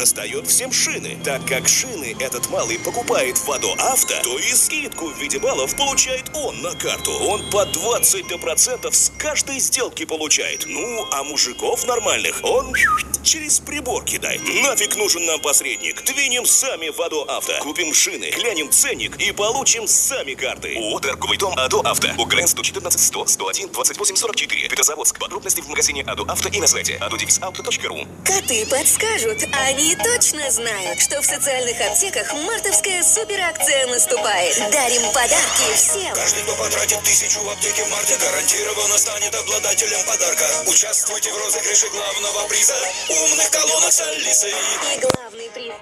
достает всем шины. Так как шины этот малый покупает в Авто, то и скидку в виде баллов получает он на карту. Он по 20% с каждой сделки получает. Ну, а мужиков нормальных он через прибор кидает. Нафиг нужен нам посредник. Двинем сами в АДО Авто. Купим шины, глянем ценник и получим сами карты. ООО «Торговый дом АДО Авто». УКРН 114 100 101 28 44. Петрозаводск. Подробности в магазине АДО Авто и на сайте adodefisauto.ru. Коты подскажут, они точно знают, что в социальных аптеках мартовская суперакция наступает. Дарим подарки всем. Каждый, кто потратит тысячу в аптеке в марте, гарантированно станет обладателем подарка. Участвуйте в розыгрыше главного приза умных колонок с Алисой. И главный приз